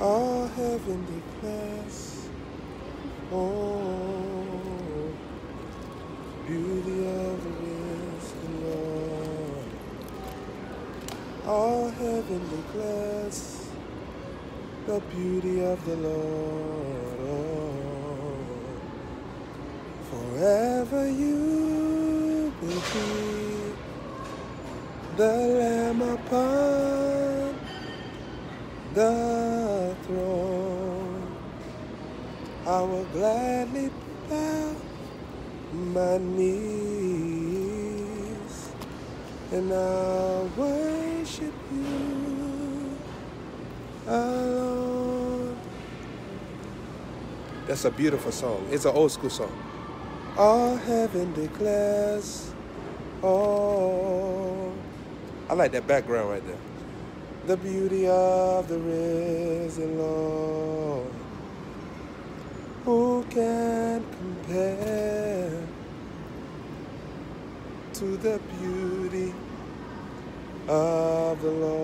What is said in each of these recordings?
All heaven declares, oh, beauty of the Lord. All heaven declares the beauty of the Lord. Oh, forever you will be the Lamb upon the throne. I will gladly bow my knees and I'll worship you alone. That's a beautiful song. It's an old school song. All heaven declares, oh, I like that background right there. The beauty of the risen Lord. Who can compare to the beauty of the Lord?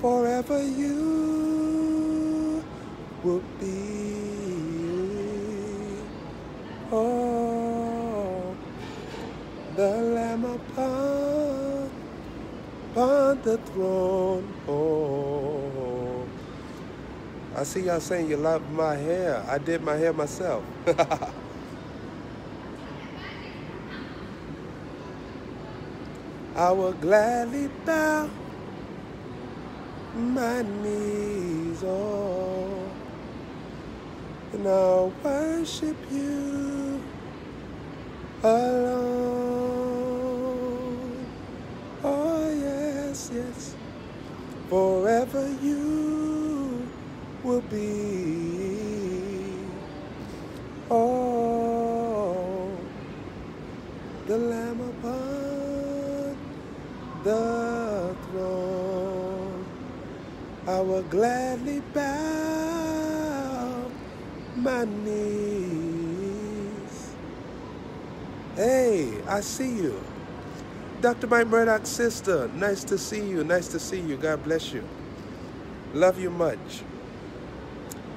Forever you will be. Oh, the Lamb upon, the throne. Oh, I see y'all saying you love my hair. I did my hair myself. I will gladly bow my knees, oh, and I'll worship you alone. Forever you will be. Oh, the Lamb upon the throne. I will gladly bow my knees. Hey, I see you. Dr. Mike Murdock's sister, nice to see you. Nice to see you. God bless you. Love you much.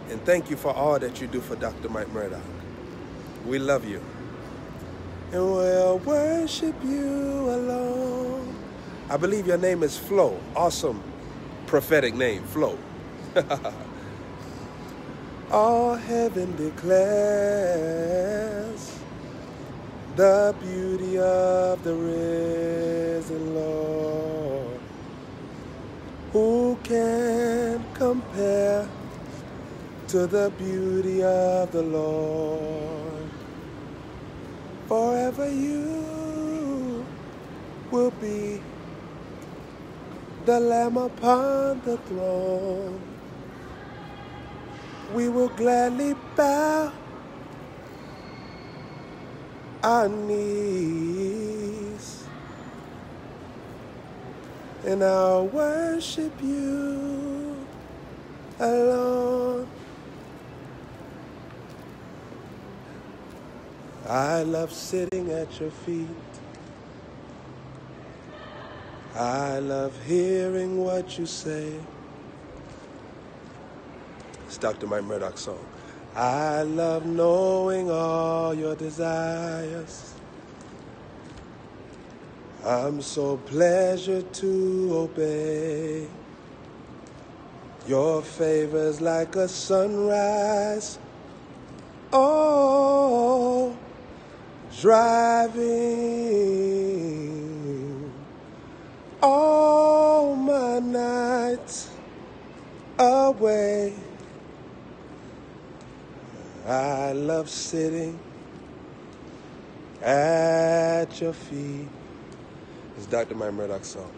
And thank you for all that you do for Dr. Mike Murdoch. We love you. And we'll worship you alone. I believe your name is Flo. Awesome prophetic name, Flo. All heaven declares the beauty of the risen Lord. Who can compare to the beauty of the Lord? Forever you will be the Lamb upon the throne. We will gladly bow our knees and I'll worship you alone. I love sitting at your feet. I love hearing what you say. It's Dr. Mike Murdock's song. I love knowing all your desires. I'm so pleasured to obey. Your favors like a sunrise. Oh, driving all my nights away. I love sitting at your feet. It's Dr. Mike Murdock's song.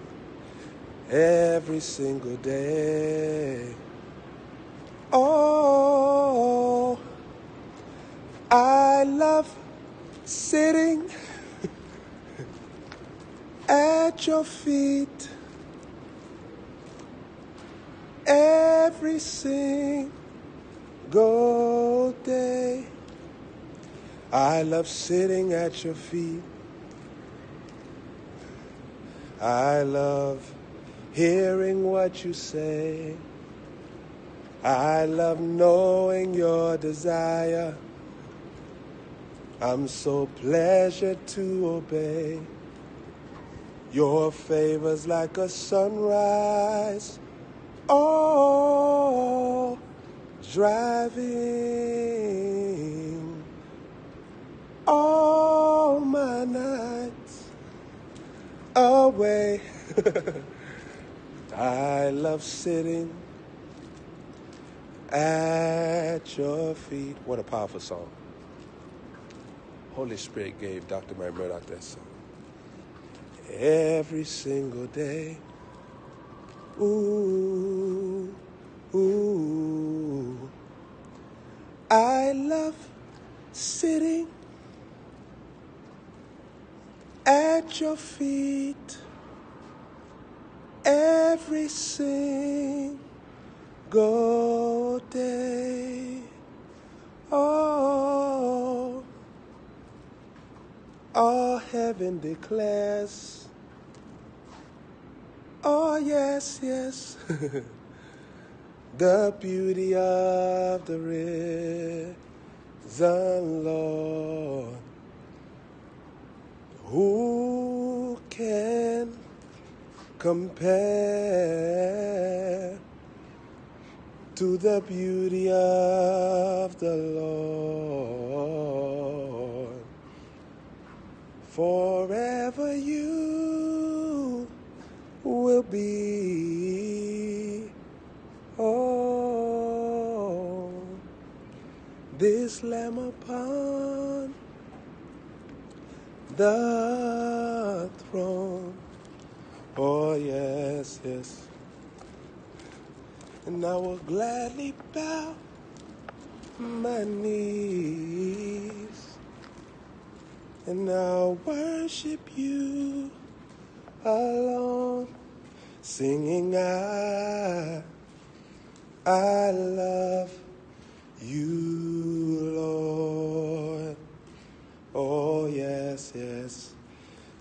Every single day. Oh, I love sitting at your feet every single day. I love sitting at your feet. I love hearing what you say. I love knowing your desire. I'm so pleasured to obey. Your favors like a sunrise. Oh, driving all my nights away. I love sitting at your feet. What a powerful song. Holy Spirit gave Dr. Mike Murdock that song. Every single day. Ooh, ooh. I love sitting at your feet every single day. Oh, all heaven declares. Oh, yes, yes. the beauty of the risen Lord. Who can compare to the beauty of the Lord? Forever you will be. Oh, this Lamb upon the throne. Oh, yes, yes. And I will gladly bow my knees and I'll worship you alone, singing, I, I love you, Lord. Oh, yes, yes.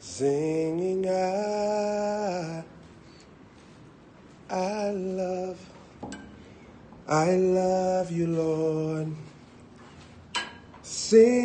Singing, I, I love, I love you, Lord. Singing,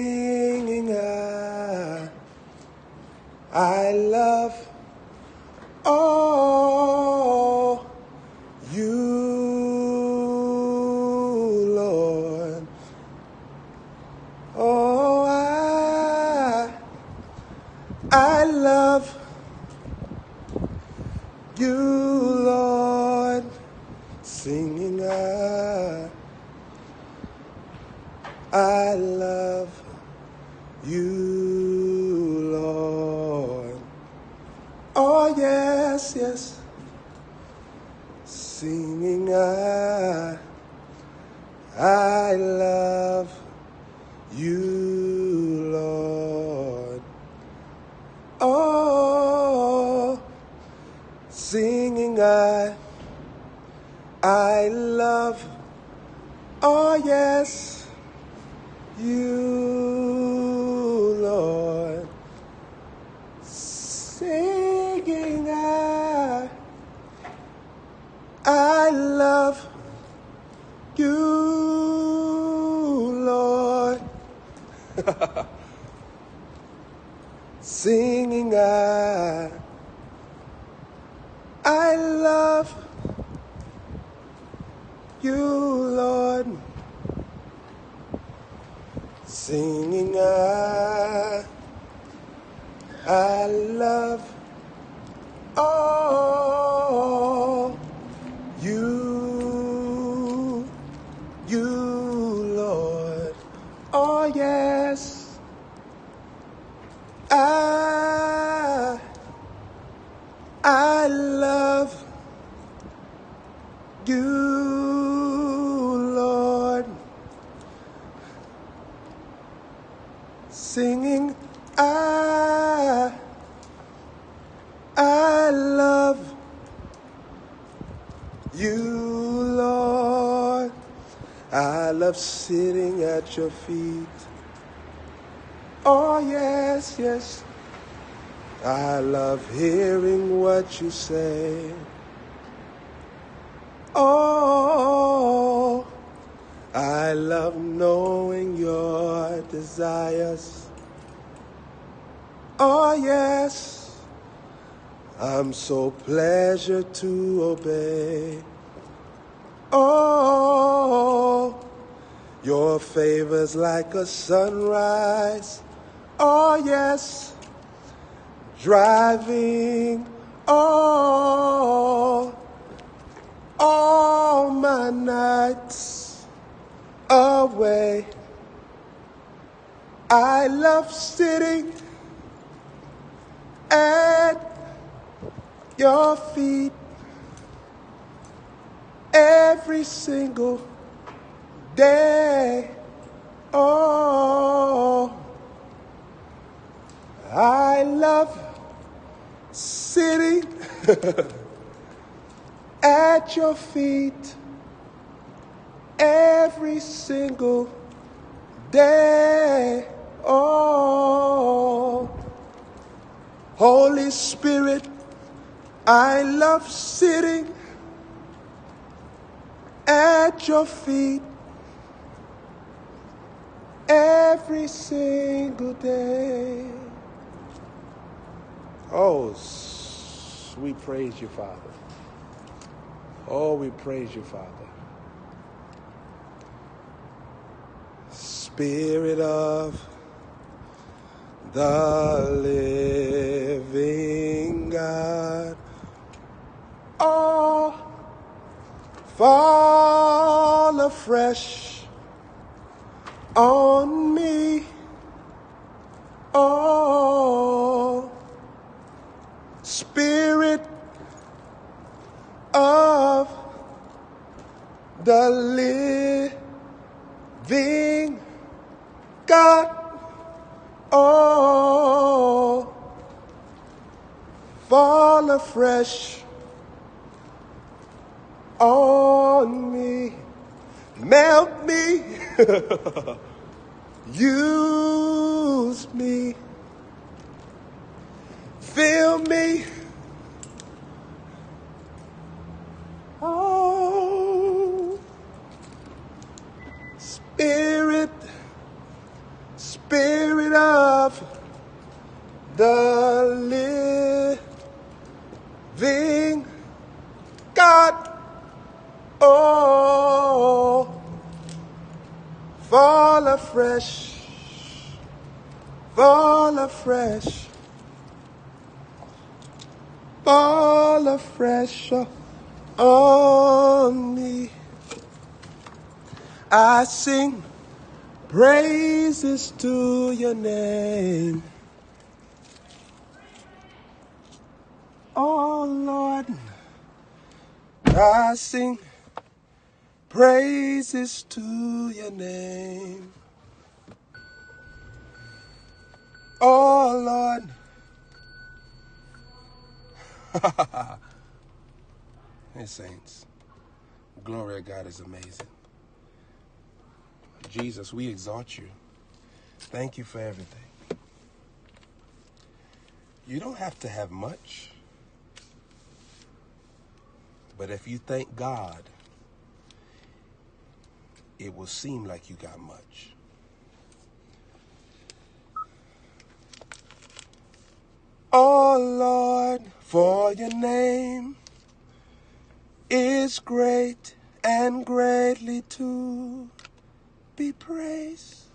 yes. I love you, Lord. Singing, I, I love all you, you, Lord. Oh, yes. I, I love you, Lord. Singing, I, I love you, Lord. I love sitting at your feet. Oh, yes, yes. I love hearing what you say. Oh, I love knowing your desires. Oh, yes, I'm so pleasure to obey. Oh, your favors like a sunrise. Oh, yes, driving all, all my nights away. I love sitting at your feet every single day. Oh, I love sitting at your feet every single day. Oh, Holy Spirit, I love sitting at your feet every single day. Oh, we praise you, Father. Oh, we praise you, Father. Spirit of the living God. Oh, fall afresh on me. Oh, Spirit of the living God. Oh, fall afresh on me. Melt me. Use me. Fill me. Oh, Spirit, Spirit of the living God. Oh, fall afresh, fall afresh, fall afresh on me. I sing praises to your name. Oh Lord, I sing praises to your name. Oh Lord. hey saints, glory of God is amazing. Jesus, we exalt you. Thank you for everything. You don't have to have much, but if you thank God, it will seem like you got much. Oh Lord, for your name is great and greatly to be praised.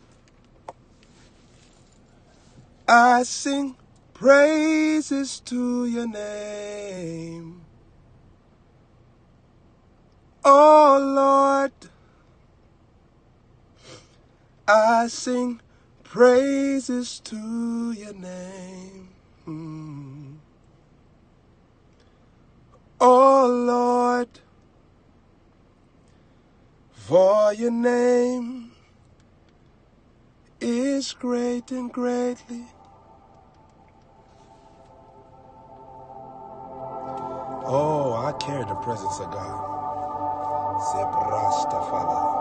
I sing praises to your name. Oh Lord, I sing praises to your name. Mm. Oh Lord, for your name is great and greatly. Oh, I carry the presence of God. Zebrasta, Father.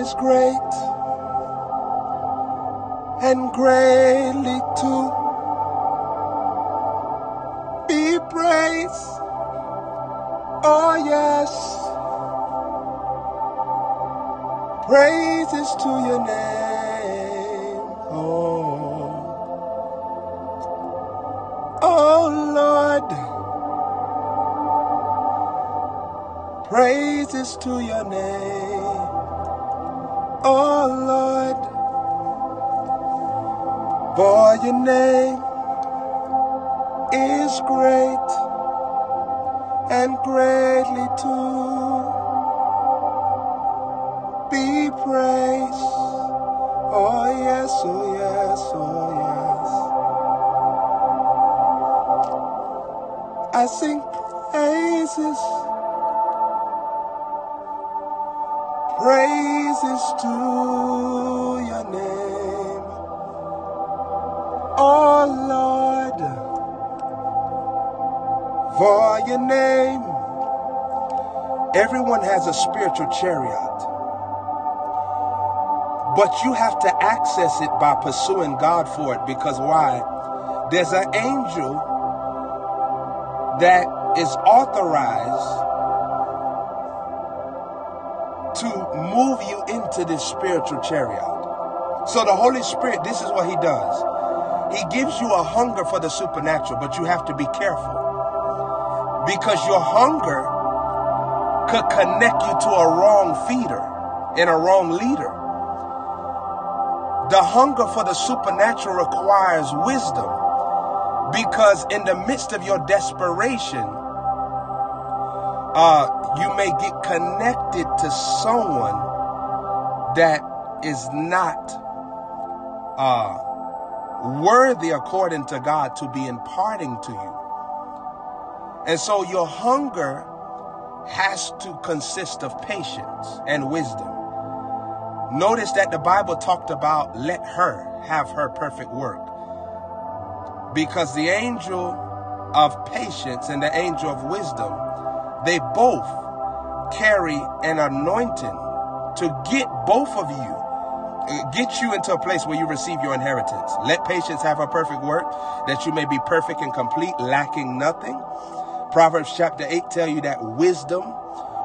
Is great and greatly to be praised. Oh, yes. Praises to your name. Oh, oh Lord. Praises to your name. For your name is great and greatly to be praised. Oh yes, oh yes, oh yes. I sing praises, praises to for your name. Everyone has a spiritual chariot, but you have to access it by pursuing God for it because why? There's an angel that is authorized to move you into this spiritual chariot. So the Holy Spirit, this is what he does. He gives you a hunger for the supernatural, but you have to be careful. Because your hunger could connect you to a wrong feeder and a wrong leader. The hunger for the supernatural requires wisdom because in the midst of your desperation, uh, you may get connected to someone that is not uh, worthy according to God to be imparting to you. And so your hunger has to consist of patience and wisdom. Notice that the Bible talked about let her have her perfect work. Because the angel of patience and the angel of wisdom, they both carry an anointing to get both of you uh, get you into a place where you receive your inheritance. Let patience have her perfect work, that you may be perfect and complete, lacking nothing. Proverbs chapter 8 tell you that wisdom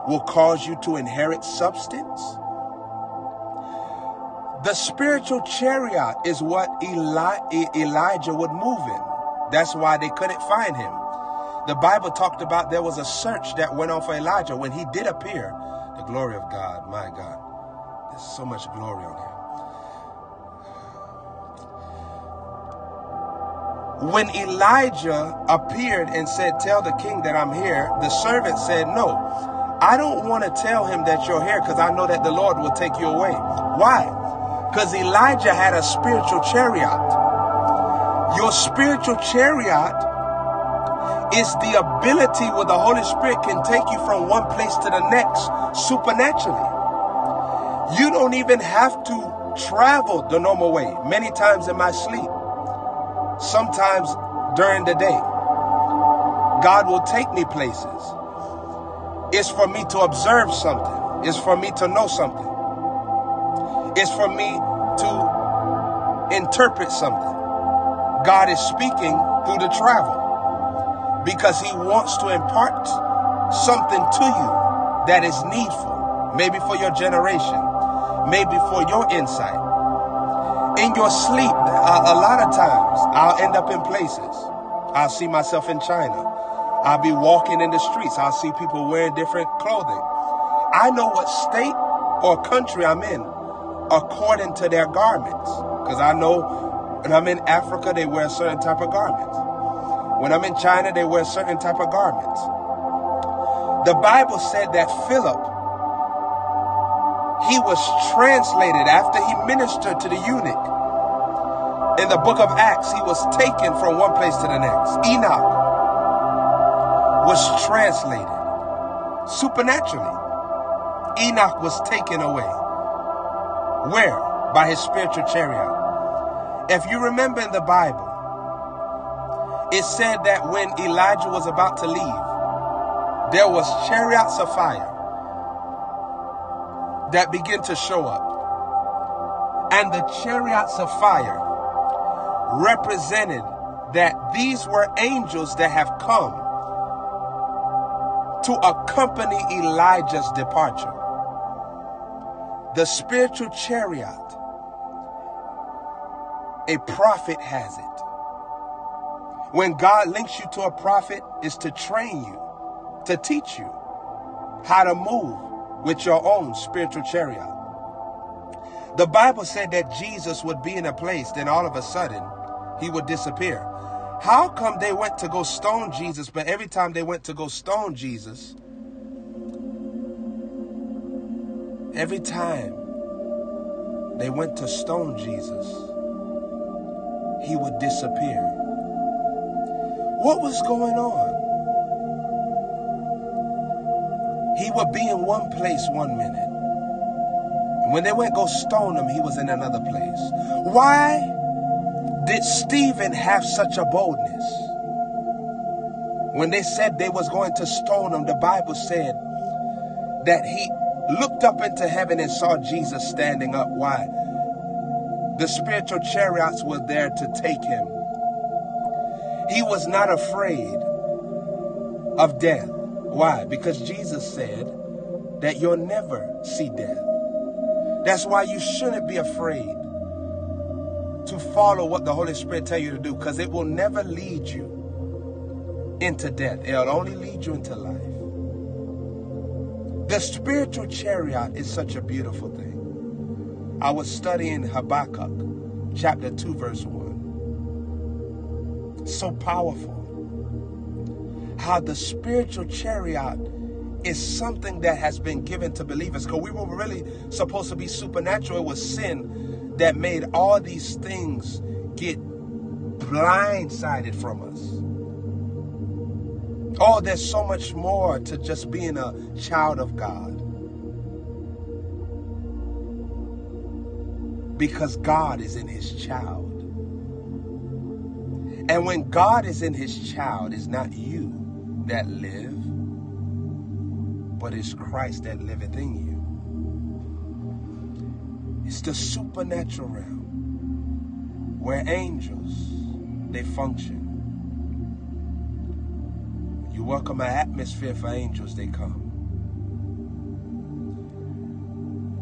will cause you to inherit substance. The spiritual chariot is what Eli- Elijah would move in. That's why they couldn't find him. The Bible talked about there was a search that went on for Elijah when he did appear. The glory of God, my God. There's so much glory on here. When Elijah appeared and said, Tell the king that I'm here, the servant said, No, I don't want to tell him that you're here because I know that the Lord will take you away. Why? Because Elijah had a spiritual chariot. Your spiritual chariot is the ability where the Holy Spirit can take you from one place to the next supernaturally. You don't even have to travel the normal way. Many times in my sleep, sometimes during the day, God will take me places. It's for me to observe something. It's for me to know something. It's for me to interpret something. God is speaking through the travel because he wants to impart something to you that is needful, maybe for your generation, maybe for your insight. In your sleep, a, a lot of times I'll end up in places. I'll see myself in China. I'll be walking in the streets. I'll see people wearing different clothing. I know what state or country I'm in according to their garments. Because I know when I'm in Africa, they wear a certain type of garments. When I'm in China, they wear a certain type of garments. The Bible said that Philip, he was translated after he ministered to the eunuch. In the book of Acts, he was taken from one place to the next. Enoch was translated supernaturally. Enoch was taken away. Where? By his spiritual chariot. If you remember in the Bible, it said that when Elijah was about to leave, there was chariots of fire that begin to show up. And the chariots of fire represented that these were angels that have come to accompany Elijah's departure. The spiritual chariot, a prophet has it. When God links you to a prophet, is to train you, to teach you how to move with your own spiritual chariot. The Bible said that Jesus would be in a place, then all of a sudden, he would disappear. How come they went to go stone Jesus, but every time they went to go stone Jesus, every time they went to stone Jesus, he would disappear. What was going on? He would be in one place one minute. And when they went go stone him, he was in another place. Why did Stephen have such a boldness? When they said they was going to stone him, the Bible said that he looked up into heaven and saw Jesus standing up. Why? The spiritual chariots were there to take him. He was not afraid of death. Why? Because Jesus said that you'll never see death. That's why you shouldn't be afraid to follow what the Holy Spirit tell you to do because it will never lead you into death. It'll only lead you into life. The spiritual chariot is such a beautiful thing. I was studying Habakkuk chapter 2 verse 1. So powerful. How the spiritual chariot is something that has been given to believers because we were really supposed to be supernatural. It was sin that made all these things get blindsided from us. Oh, there's so much more to just being a child of God. Because God is in his child. And when God is in his child, it's not you that live, but it's Christ that liveth in you. It's the supernatural realm where angels they function. You welcome an atmosphere for angels, they come.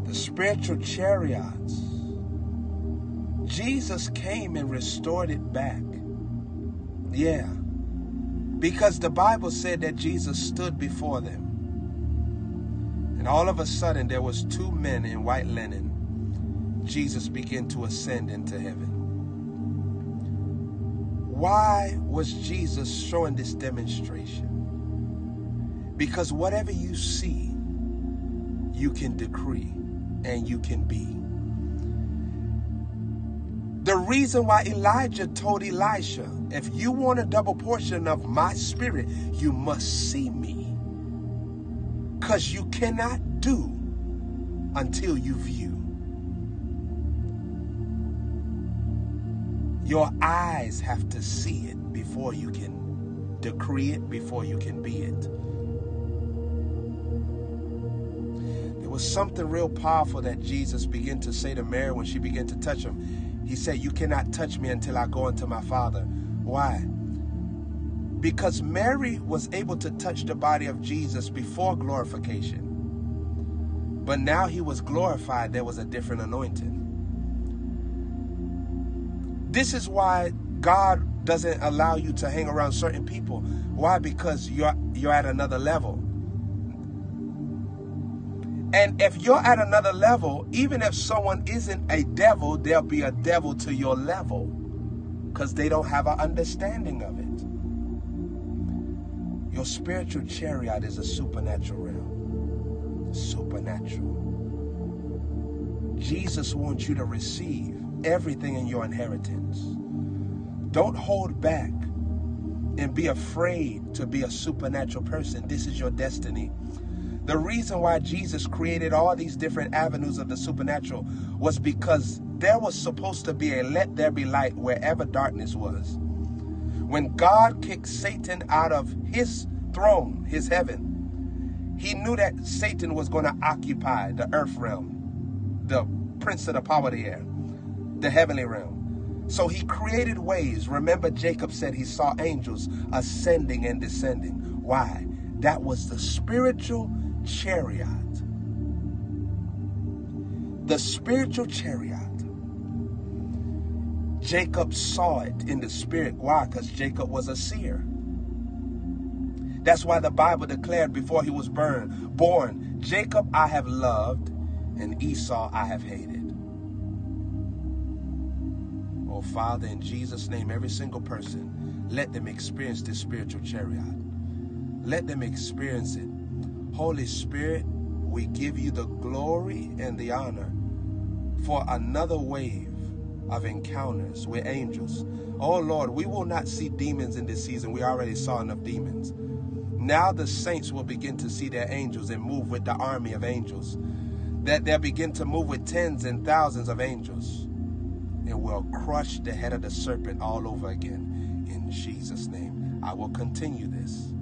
The spiritual chariots. Jesus came and restored it back. Yeah. Because the Bible said that Jesus stood before them. And all of a sudden there was two men in white linen Jesus began to ascend into heaven. Why was Jesus showing this demonstration? Because whatever you see, you can decree and you can be. The reason why Elijah told Elisha, if you want a double portion of my spirit, you must see me. Because you cannot do until you view. Your eyes have to see it before you can decree it, before you can be it. There was something real powerful that Jesus began to say to Mary when she began to touch him. He said, You cannot touch me until I go unto my Father. Why? Because Mary was able to touch the body of Jesus before glorification. But now he was glorified, there was a different anointing. This is why God doesn't allow you to hang around certain people. Why? Because you're you're at another level. And if you're at another level, even if someone isn't a devil, there'll be a devil to your level because they don't have an understanding of it. Your spiritual chariot is a supernatural realm. Supernatural. Jesus wants you to receive everything in your inheritance. Don't hold back and be afraid to be a supernatural person. This is your destiny. The reason why Jesus created all these different avenues of the supernatural was because there was supposed to be a let there be light wherever darkness was. When God kicked Satan out of his throne, his heaven, He knew that Satan was going to occupy the earth realm, the prince of the power of the air, the heavenly realm. So he created ways. Remember, Jacob said he saw angels ascending and descending. Why? That was the spiritual chariot. The spiritual chariot. Jacob saw it in the spirit. Why? Because Jacob was a seer. That's why the Bible declared before he was burned, born, Jacob I have loved, and Esau I have hated. Oh, Father, in Jesus' name, every single person, let them experience this spiritual chariot. Let them experience it. Holy Spirit, we give you the glory and the honor for another wave of encounters with angels. Oh Lord, we will not see demons in this season. We already saw enough demons. Now the saints will begin to see their angels and move with the army of angels. That they'll begin to move with tens and thousands of angels. And will crush the head of the serpent all over again. In Jesus' name. I will continue this.